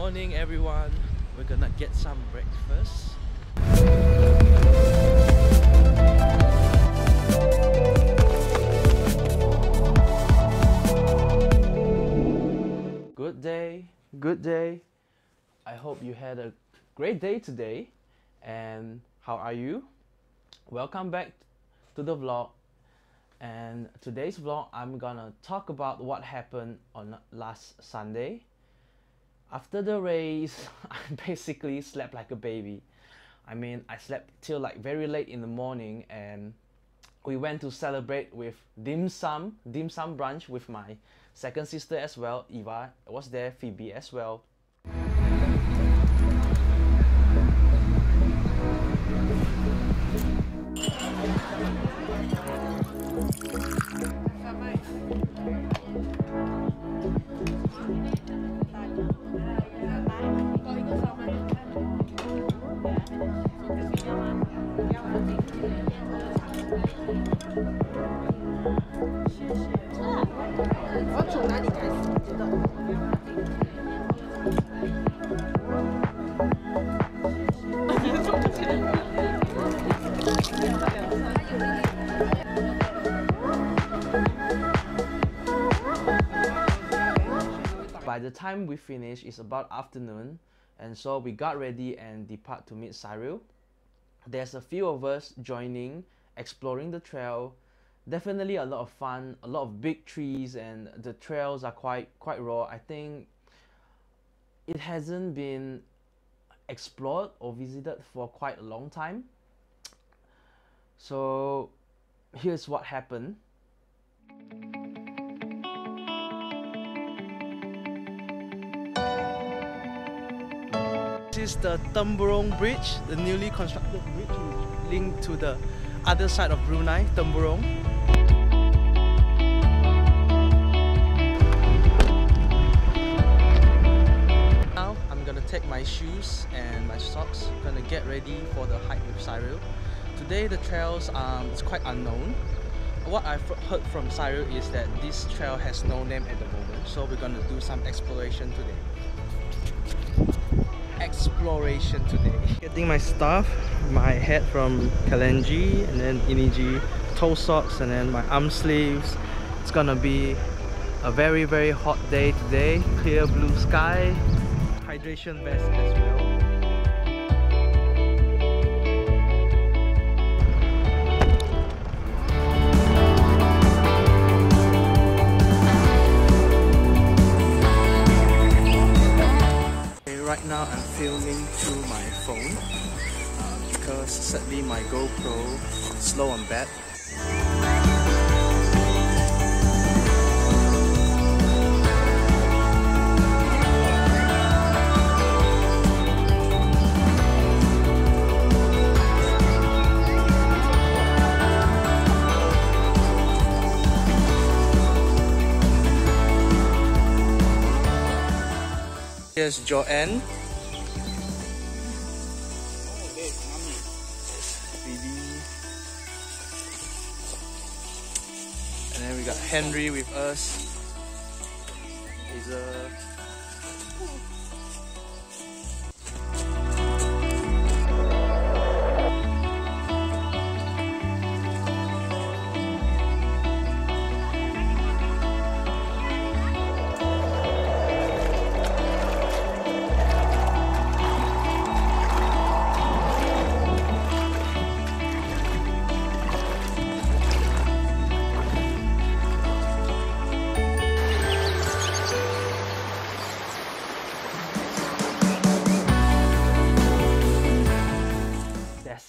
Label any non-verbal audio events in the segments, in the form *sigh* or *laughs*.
morning everyone. We're gonna get some breakfast. Good day, good day. I hope you had a great day today. And how are you? Welcome back to the vlog. And today's vlog, I'm gonna talk about what happened on last Sunday after the race, *laughs* I basically slept like a baby. I mean, I slept till like very late in the morning and we went to celebrate with dim sum, dim sum brunch with my second sister as well, Eva was there, Phoebe as well. By the time we finish, it's about afternoon, and so we got ready and depart to meet Cyril. There's a few of us joining, exploring the trail. Definitely a lot of fun, a lot of big trees, and the trails are quite quite raw. I think it hasn't been explored or visited for quite a long time. So here's what happened. This is the Temburong Bridge, the newly constructed bridge linked to the other side of Brunei, Temburong. Now I'm gonna take my shoes and my socks, gonna get ready for the hike with Cyril. Today the trails um, is quite unknown. What I've heard from Cyril is that this trail has no name at the moment, so we're gonna do some exploration today exploration today. Getting my stuff, my hat from Kalenji and then Injinji, toe socks and then my arm sleeves. It's gonna be a very very hot day today, clear blue sky, hydration vest as well. Filming through my phone uh, because sadly my GoPro slow on bat. Here's Joanne. And then we got Henry with us. He's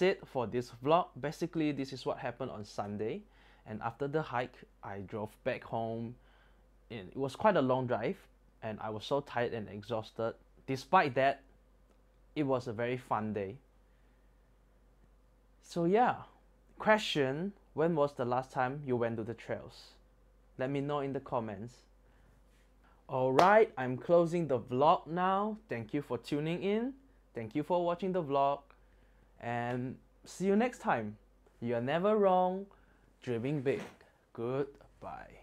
that's it for this vlog. Basically, this is what happened on Sunday. And after the hike, I drove back home. And It was quite a long drive, and I was so tired and exhausted. Despite that, it was a very fun day. So yeah, question, when was the last time you went to the trails? Let me know in the comments. Alright, I'm closing the vlog now. Thank you for tuning in. Thank you for watching the vlog. And see you next time. You're never wrong. Dreaming big. Goodbye.